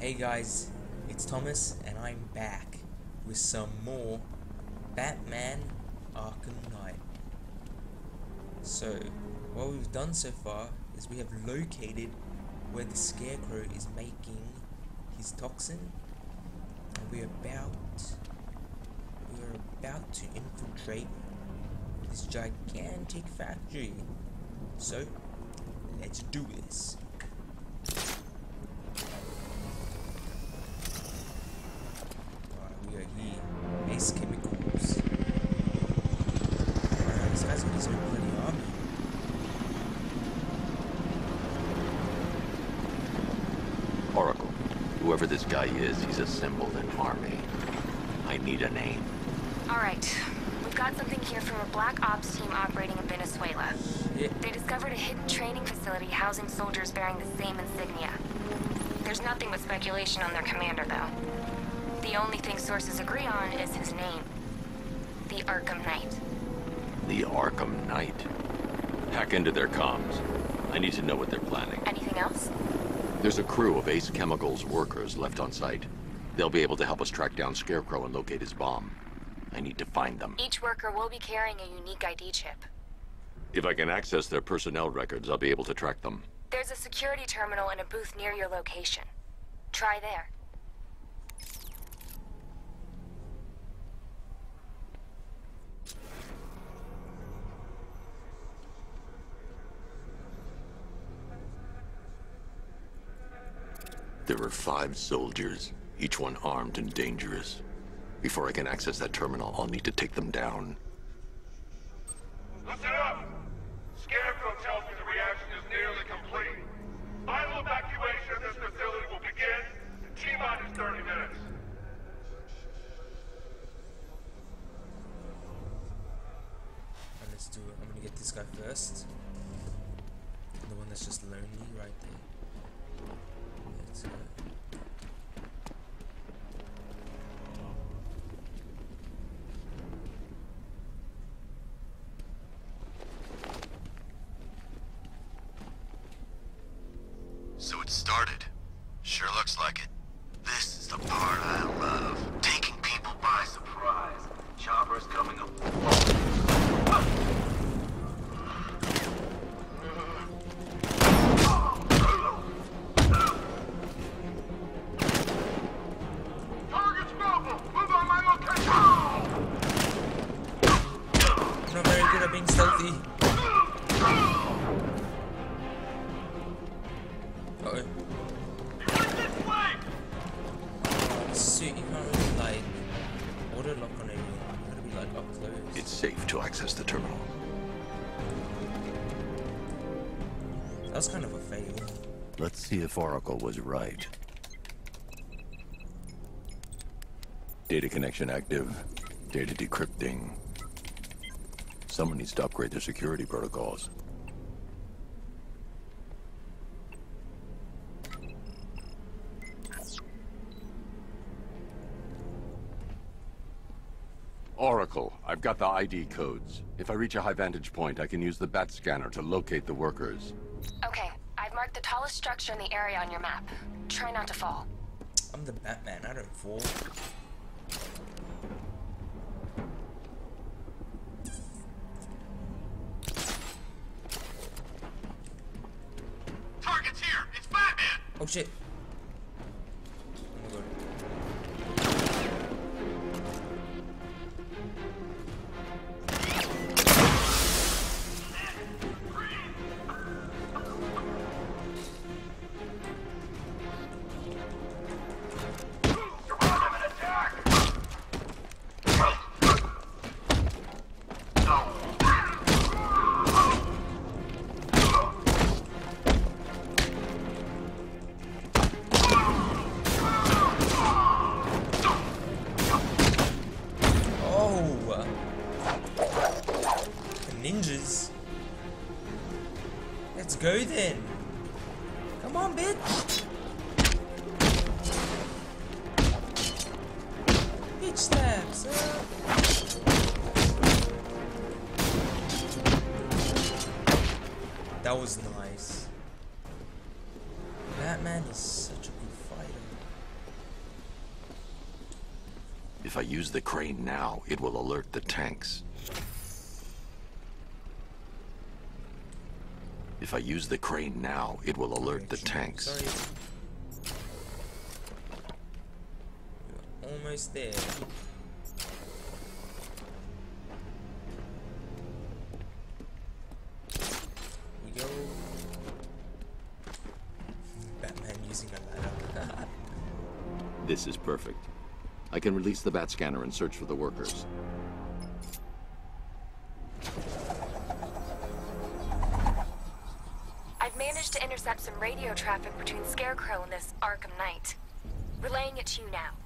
Hey guys, it's Thomas and I'm back with some more Batman Arkham Knight. So, what we've done so far is we have located where the Scarecrow is making his toxin and we're about we're about to infiltrate this gigantic factory. So, let's do this. Alright, we are here. Ace Chemicals. Alright, this guy's got his own bloody army. Oracle. Whoever this guy is, he's assembled an army. I need a name. All right. We've got something here from a Black Ops team operating in Venezuela. Yeah. They discovered a hidden training facility housing soldiers bearing the same insignia. There's nothing but speculation on their commander, though. The only thing sources agree on is his name. The Arkham Knight. The Arkham Knight. Hack into their comms. I need to know what they're planning. Anything else? There's a crew of Ace Chemicals workers left on site. They'll be able to help us track down Scarecrow and locate his bomb. I need to find them. Each worker will be carrying a unique ID chip. If I can access their personnel records, I'll be able to track them. There's a security terminal in a booth near your location. Try there. There are five soldiers, each one armed and dangerous. Before I can access that terminal, I'll need to take them down. Listen up! Scarecrow tells me the reaction is nearly complete. Final evacuation of this facility will begin in T-minus 30 minutes. Alright, let's do it. I'm gonna get this guy first. The one that's just lonely right there. So it started. Sure looks like it. This is the part I being stealthy. This way! This suit, you can't really like auto lock on everything. You gotta be like up close. It's safe to access the terminal. That's kind of a fail. Let's see if Oracle was right. Data connection active. Data decrypting. Someone needs to upgrade their security protocols. Oracle, I've got the ID codes. If I reach a high vantage point, I can use the bat scanner to locate the workers. Okay, I've marked the tallest structure in the area on your map. Try not to fall. I'm the Batman, I don't fall. Target's here! It's Batman! Oh shit! snaps. Eh? That was nice. Batman is such a good fighter. If I use the crane now, it will alert the tanks. If I use the crane now, it will alert the tanks. Sorry. We're almost there. We go. Batman using a ladder. This is perfect. I can release the bat scanner and search for the workers. I've managed to intercept some radio traffic between Scarecrow and this Arkham Knight. Relaying it to you now.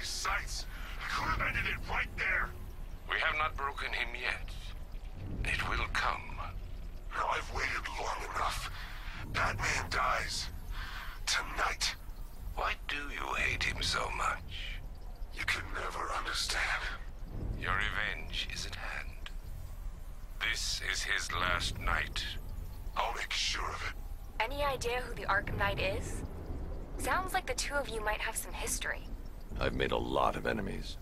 My sights. I could have ended it right there. We have not broken him yet. It will come. Now I've waited long enough. Batman dies. Tonight. Why do you hate him so much? You can never understand. Your revenge is at hand. This is his last night. I'll make sure of it. Any idea who the Arkham Knight is? Sounds like the two of you might have some history. I've made a lot of enemies.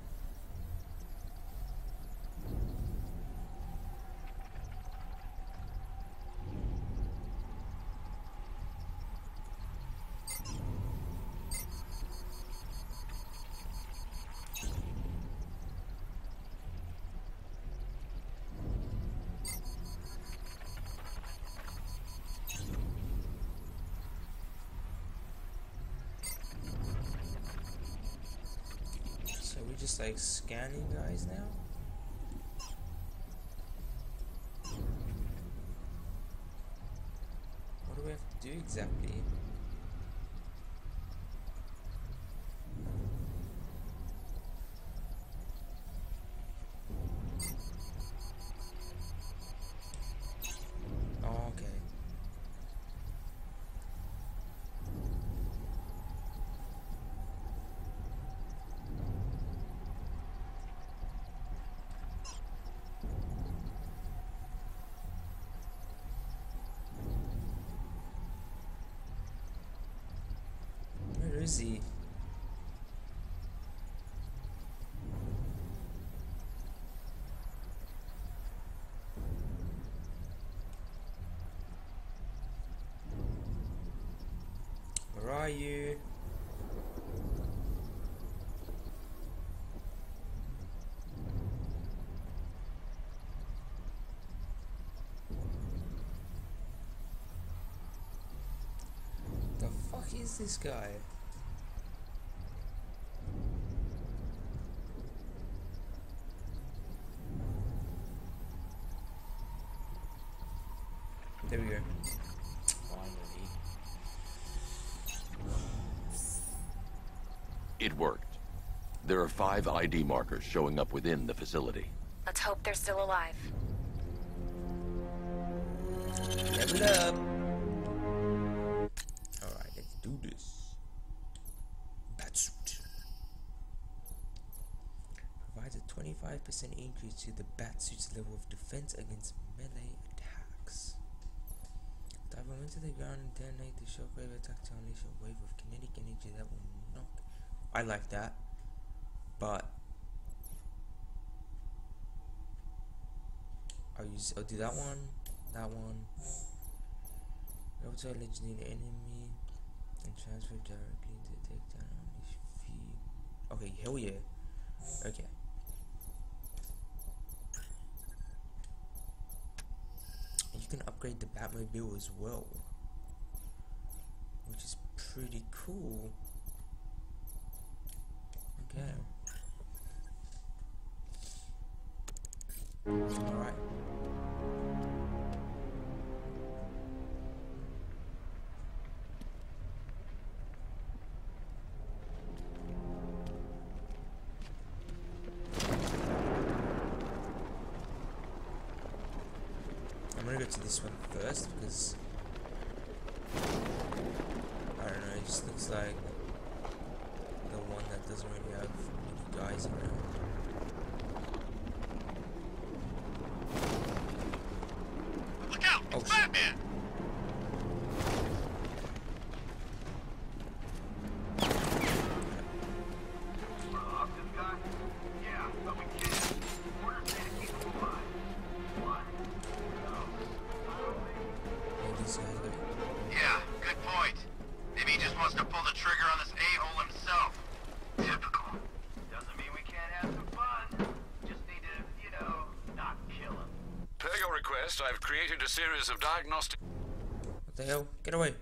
Just like scanning guys now? What do we have to do exactly? He? Where are you? The fuck is this guy? There we go. Finally. It worked. There are five ID markers showing up within the facility. Let's hope they're still alive. Level up. Alright, let's do this. Batsuit. Provides a 25% increase to the Batsuit's level of defense against melee attacks. Dive into the ground and detonate the shockwave attack to unleash a wave of kinetic energy that will knock. I like that, but I'll use. I'll do that one, that one. Go to a legendary enemy and transfer directly to the takedown on this feed. Okay, hell yeah. Okay. You can upgrade the Batmobile as well. Which is pretty cool. Okay. Alright. I'm gonna go to this one first because I don't know, it just looks like the one that doesn't really have any guys around. I've created a series of diagnostic. What the hell? Get away.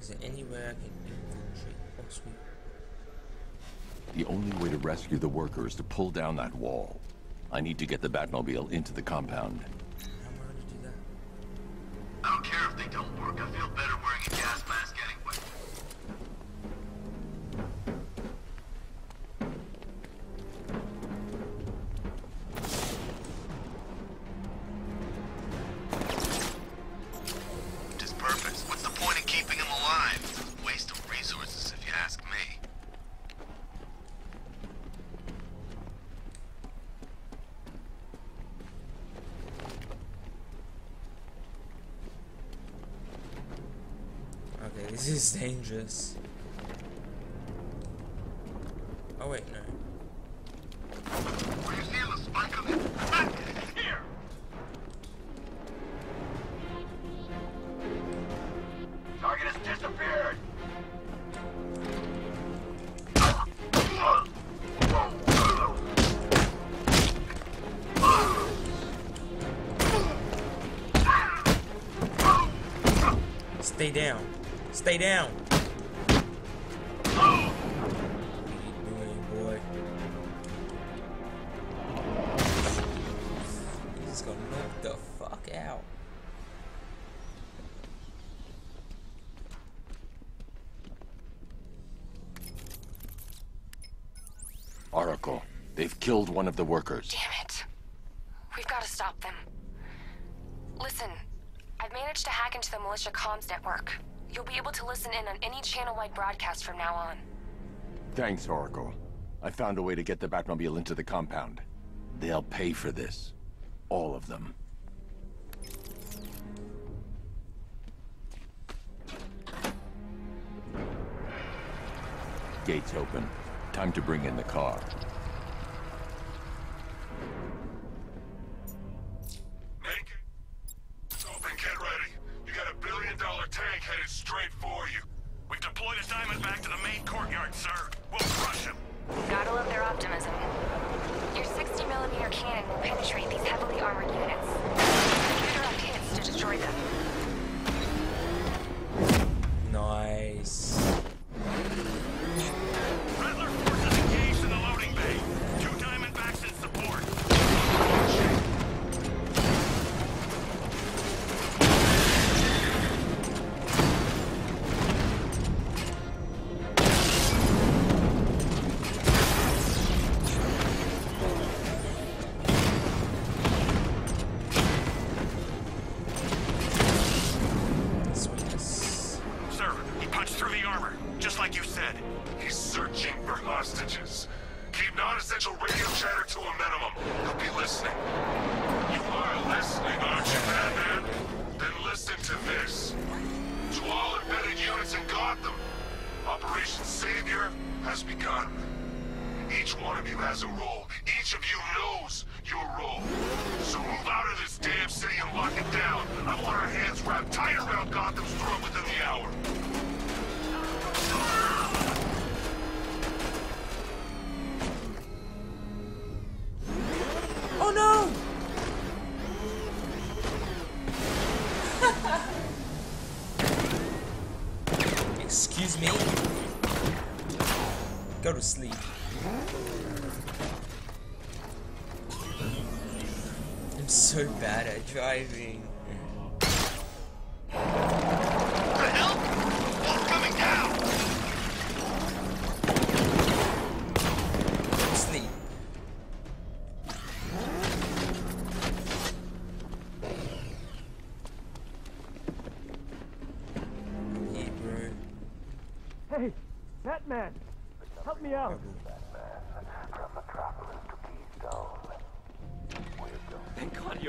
Is there anywhere I can infiltrate? Oh, sweet. The only way to rescue the worker is to pull down that wall. I need to get the Batmobile into the compound. This is dangerous. Oh wait, no. Where you feel a spike on it? Back here! Target has disappeared! Stay down. Stay down. What are you doing, boy? He just got knocked the fuck out. Oracle, they've killed one of the workers. Damn it. We've got to stop them. Listen, I've managed to hack into the militia comms network. You'll be able to listen in on any channel-wide broadcast from now on. Thanks, Oracle. I found a way to get the Batmobile into the compound. They'll pay for this. All of them. Gates open. Time to bring in the car. One of you has a role. Each of you knows your role. So move out of this damn city and lock it down. I want our hands wrapped tight around Gotham's throat within the hour. Oh no! Excuse me? Go to sleep. I'm so bad at driving.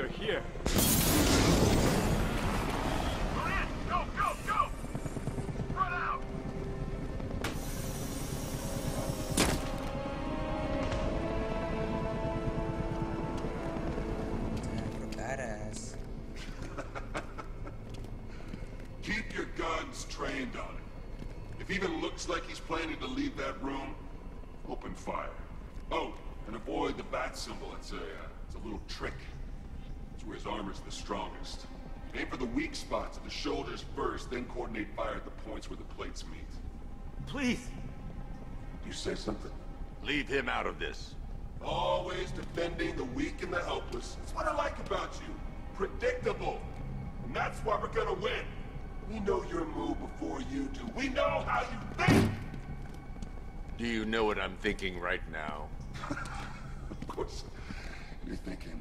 You're. Keep your guns trained on it. If even looks like he's planning to leave that room, open fire. Oh, and avoid the bat symbol. It's a, uh, it's a little trick. It's his armor's the strongest. Aim for the weak spots at the shoulders first, then coordinate fire at the points where the plates meet. Please. You say something? Leave him out of this. Always defending the weak and the helpless. That's what I like about you. Predictable. And that's why we're gonna win. We know your move before you do. We know how you think! Do you know what I'm thinking right now? Of course, you're thinking,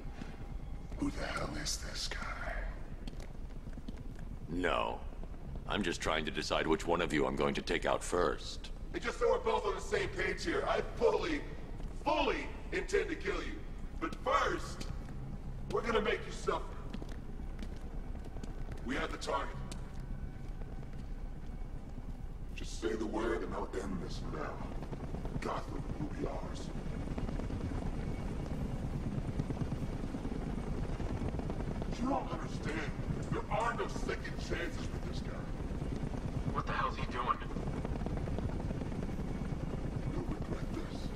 who the hell is this guy? No. I'm just trying to decide which one of you I'm going to take out first. And just so we're both on the same page here, I fully, fully intend to kill you. But first, we're gonna make you suffer. We have the target. Just say the word and I'll end this now. Gotham will be ours. You don't understand. There are no second chances with this guy. What the hell's he doing? You'll regret this.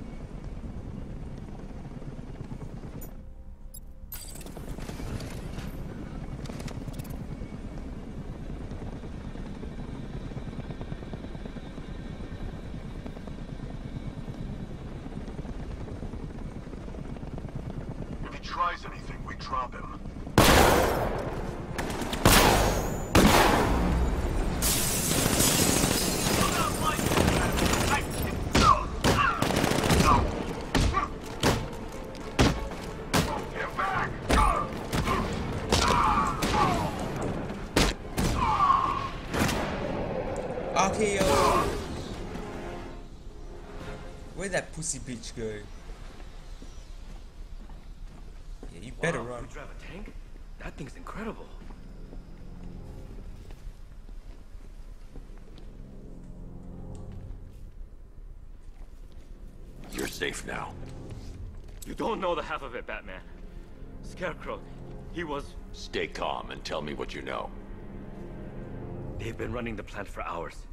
If he tries anything, we drop him. RKO! Where'd that pussy bitch go? Yeah, you better Wow, run. You drive a tank? That thing's incredible. You're safe now. You don't know the half of it, Batman. Scarecrow, he was... Stay calm and tell me what you know. They've been running the plant for hours.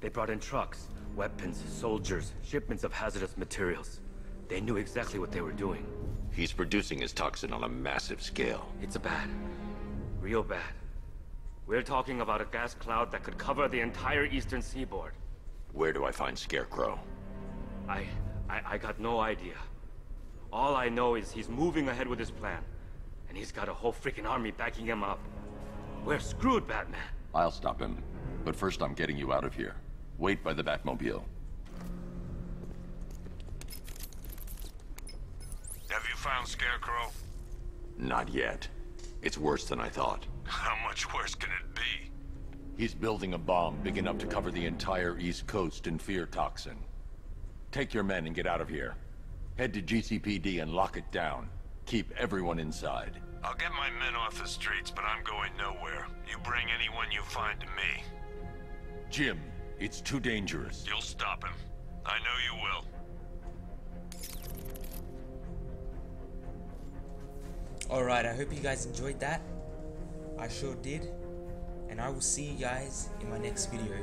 They brought in trucks, weapons, soldiers, shipments of hazardous materials. They knew exactly what they were doing. He's producing his toxin on a massive scale. It's a bad. Real bad. We're talking about a gas cloud that could cover the entire eastern seaboard. Where do I find Scarecrow? I, I... I got no idea. All I know is he's moving ahead with his plan. And he's got a whole freaking army backing him up. We're screwed, Batman. I'll stop him. But first I'm getting you out of here. Wait by the Batmobile. Have you found Scarecrow? Not yet. It's worse than I thought. How much worse can it be? He's building a bomb big enough to cover the entire East Coast in fear toxin. Take your men and get out of here. Head to GCPD and lock it down. Keep everyone inside. I'll get my men off the streets, but I'm going nowhere. You bring anyone you find to me. Jim, it's too dangerous. You'll stop him. I know you will. Alright, I hope you guys enjoyed that. I sure did. And I will see you guys in my next video.